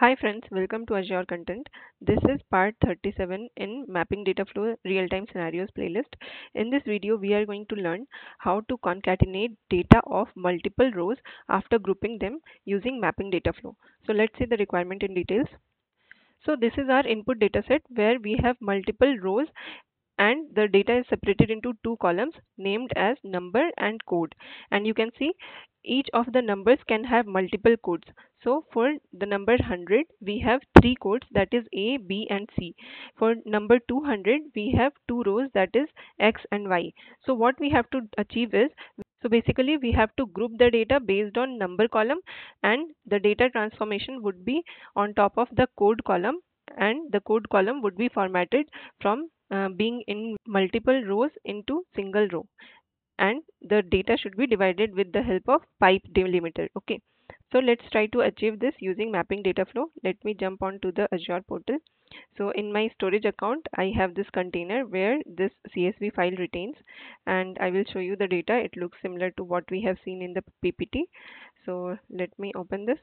Hi friends, welcome to Azure Content. This is part 37 in Mapping Data Flow Real-Time Scenarios playlist. In this video, we are going to learn how to concatenate data of multiple rows after grouping them using Mapping Data Flow. So let's see the requirement in details. So this is our input dataset where we have multiple rows and the data is separated into two columns named as number and code. And you can see each of the numbers can have multiple codes. So for the number 100 we have three codes that is a b and c. For number 200 we have two rows that is x and y. So what we have to achieve is so basically we have to group the data based on number column and the data transformation would be on top of the code column and the code column would be formatted from uh, being in multiple rows into single row. And the data should be divided with the help of pipe delimiter. Okay. So let's try to achieve this using mapping data flow. Let me jump on to the azure portal. So in my storage account i have this container where this csv file retains. And i will show you the data. It looks similar to what we have seen in the ppt so let me open this.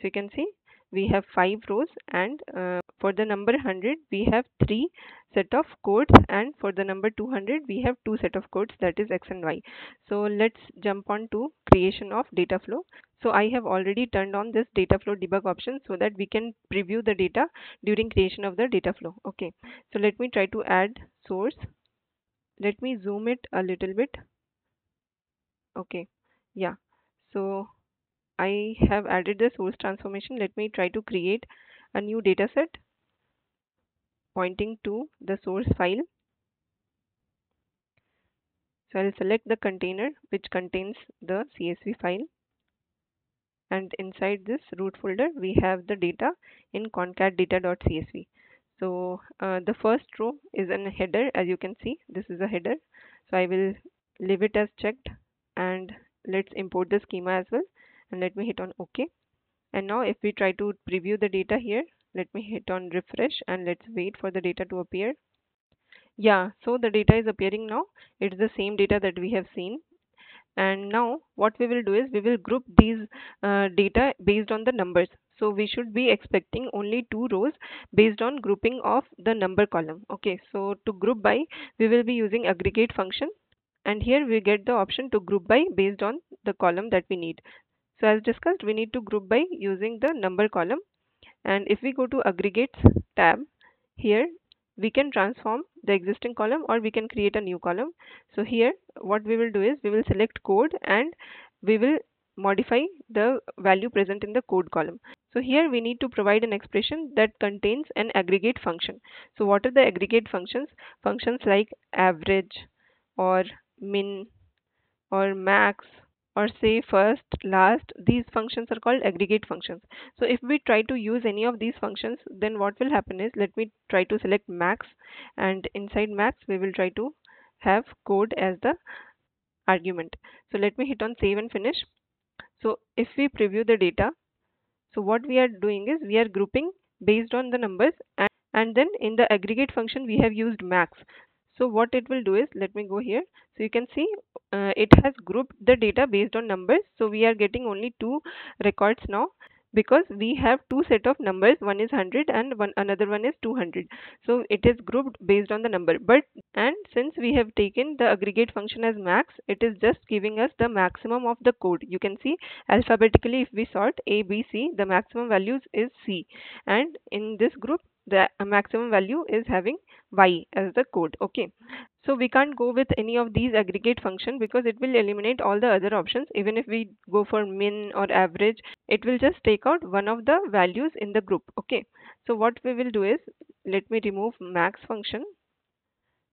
So you can see we have five rows and uh, for the number 100 we have three set of codes and for the number 200 we have two set of codes that is x and y. So let's jump on to creation of data flow. So i have already turned on this data flow debug option so that we can preview the data during creation of the data flow. Okay. So let me try to add source. Let me zoom it a little bit. Okay. Yeah. So I have added the source transformation. Let me try to create a new data set pointing to the source file. So I'll select the container which contains the CSV file and inside this root folder we have the data in concatdata.csv. So uh, the first row is an header as you can see this is a header. So I will leave it as checked and let's import the schema as well and let me hit on OK. And now if we try to preview the data here, let me hit on refresh and let's wait for the data to appear. Yeah, so the data is appearing now. It's the same data that we have seen. And now what we will do is we will group these uh, data based on the numbers. So we should be expecting only two rows based on grouping of the number column. Okay, so to group by, we will be using aggregate function and here we get the option to group by based on the column that we need. So as discussed, we need to group by using the number column. And if we go to aggregates tab, here we can transform the existing column or we can create a new column. So here what we will do is we will select code and we will modify the value present in the code column. So here we need to provide an expression that contains an aggregate function. So what are the aggregate functions? Functions like average or min or max or say first last these functions are called aggregate functions. So if we try to use any of these functions then what will happen is let me try to select max and inside max we will try to have code as the argument. So let me hit on save and finish. So if we preview the data so what we are doing is we are grouping based on the numbers and, and then in the aggregate function we have used max so what it will do is let me go here. So you can see uh, it has grouped the data based on numbers. So we are getting only two records now because we have two set of numbers. One is 100 and one another one is 200 so it is grouped based on the number. But and since we have taken the aggregate function as max it is just giving us the maximum of the code. You can see alphabetically if we sort a b c the maximum values is c. And in this group the maximum value is having y as the code okay so we can't go with any of these aggregate function because it will eliminate all the other options even if we go for min or average it will just take out one of the values in the group okay so what we will do is let me remove max function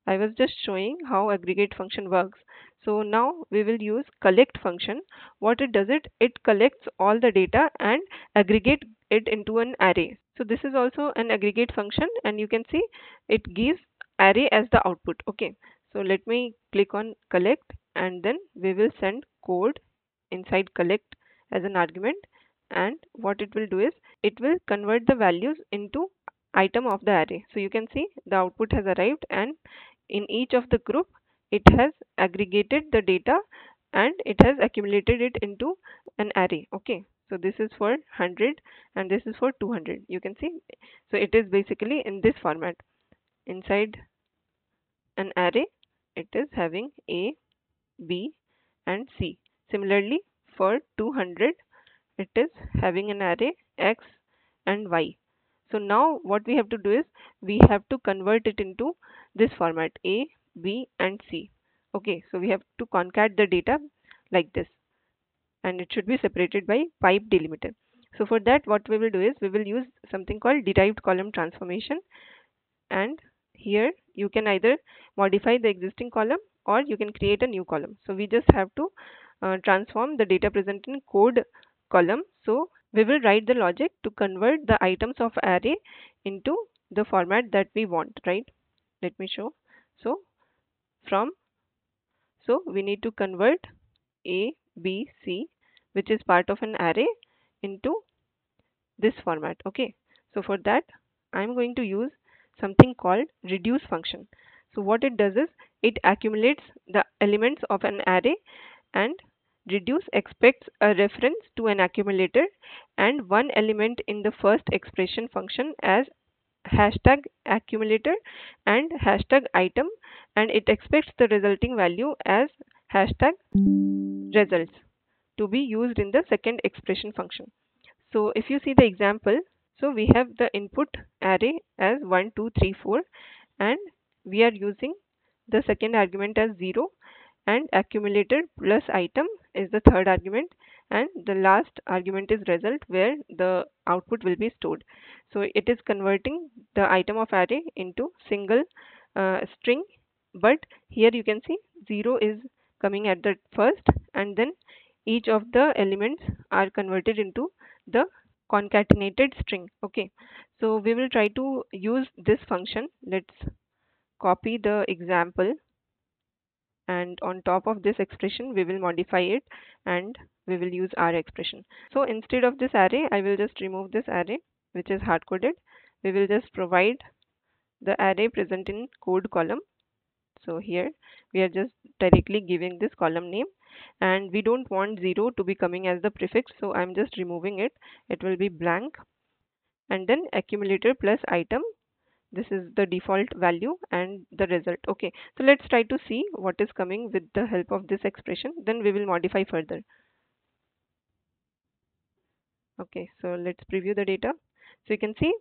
I was just showing how aggregate function works. So now we will use collect function. What it does it, it collects all the data and aggregate it into an array. So this is also an aggregate function and you can see it gives array as the output. Okay. So let me click on collect and then we will send code inside collect as an argument and what it will do is it will convert the values into item of the array. So you can see the output has arrived and in each of the group it has aggregated the data and it has accumulated it into an array okay so this is for 100 and this is for 200 you can see so it is basically in this format. Inside an array it is having a b and c. Similarly for 200 it is having an array x and y. So now what we have to do is we have to convert it into this format a b and c. Okay so we have to concat the data like this and it should be separated by pipe delimiter. So for that what we will do is we will use something called derived column transformation and here you can either modify the existing column or you can create a new column. So we just have to uh, transform the data present in code column. So we will write the logic to convert the items of array into the format that we want, right? Let me show. So from, so we need to convert A, B, C which is part of an array into this format okay? So for that I'm going to use something called reduce function. So what it does is it accumulates the elements of an array and reduce expects a reference to an accumulator and one element in the first expression function as hashtag accumulator and hashtag item and it expects the resulting value as hashtag results to be used in the second expression function. So if you see the example, so we have the input array as 1, 2, 3, 4 and we are using the second argument as 0 and accumulator plus item is the third argument and the last argument is result where the output will be stored. So it is converting the item of array into single uh, string but here you can see 0 is coming at the first and then each of the elements are converted into the concatenated string okay? So we will try to use this function. Let's copy the example and on top of this expression we will modify it and we will use our expression. So instead of this array i will just remove this array which is hard coded we will just provide the array present in code column. So here we are just directly giving this column name and we don't want 0 to be coming as the prefix so I'm just removing it. It will be blank. And then accumulator plus item. This is the default value and the result. Okay so let's try to see what is coming with the help of this expression. Then we will modify further. Okay so let's preview the data. So you can see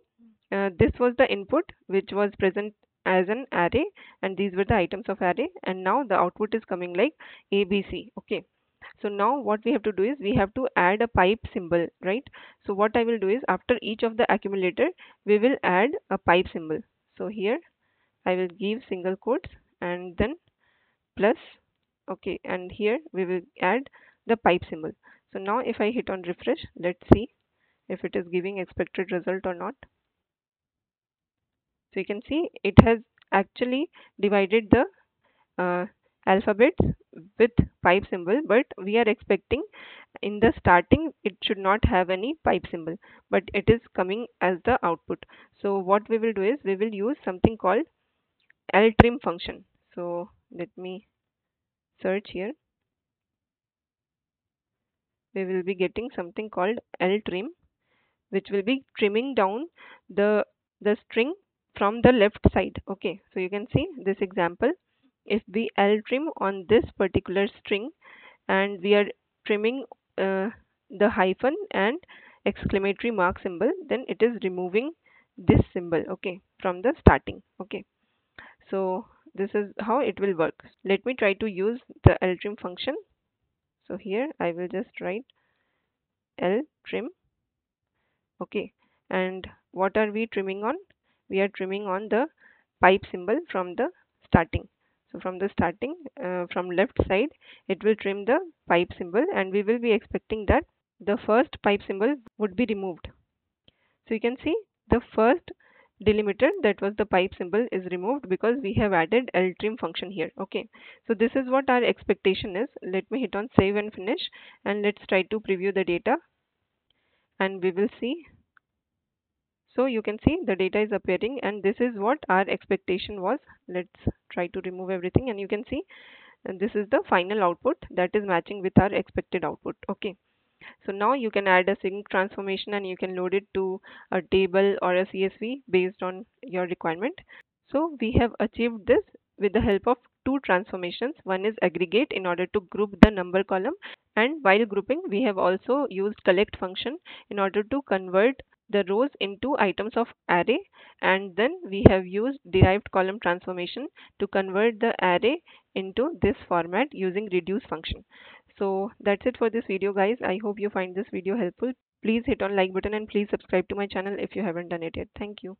uh, this was the input which was present as an array and these were the items of array and now the output is coming like abc okay? So now what we have to do is we have to add a pipe symbol right? So what i will do is after each of the accumulator we will add a pipe symbol. So here i will give single quotes and then plus okay and here we will add the pipe symbol. So now if i hit on refresh let's see if it is giving expected result or not so you can see it has actually divided the uh, alphabets with pipe symbol but we are expecting in the starting it should not have any pipe symbol but it is coming as the output. So what we will do is we will use something called ltrim function. So let me search here. We will be getting something called ltrim which will be trimming down the the string from the left side. Okay so you can see this example. If we l trim on this particular string and we are trimming uh, the hyphen and exclamatory mark symbol then it is removing this symbol okay from the starting okay. So this is how it will work. Let me try to use the l trim function. So here i will just write l trim okay. And what are we trimming on we are trimming on the pipe symbol from the starting. So from the starting uh, from left side it will trim the pipe symbol and we will be expecting that the first pipe symbol would be removed. So you can see the first delimiter that was the pipe symbol is removed because we have added ltrim function here. Okay. So this is what our expectation is. Let me hit on save and finish and let's try to preview the data and we will see so you can see the data is appearing and this is what our expectation was let's try to remove everything and you can see uh, this is the final output that is matching with our expected output okay So now you can add a sink transformation and you can load it to a table or a CSV based on your requirement. So we have achieved this with the help of two transformations. One is aggregate in order to group the number column and while grouping we have also used collect function in order to convert the rows into items of array and then we have used derived column transformation to convert the array into this format using reduce function. So that's it for this video guys. I hope you find this video helpful. Please hit on like button and please subscribe to my channel if you haven't done it yet. Thank you.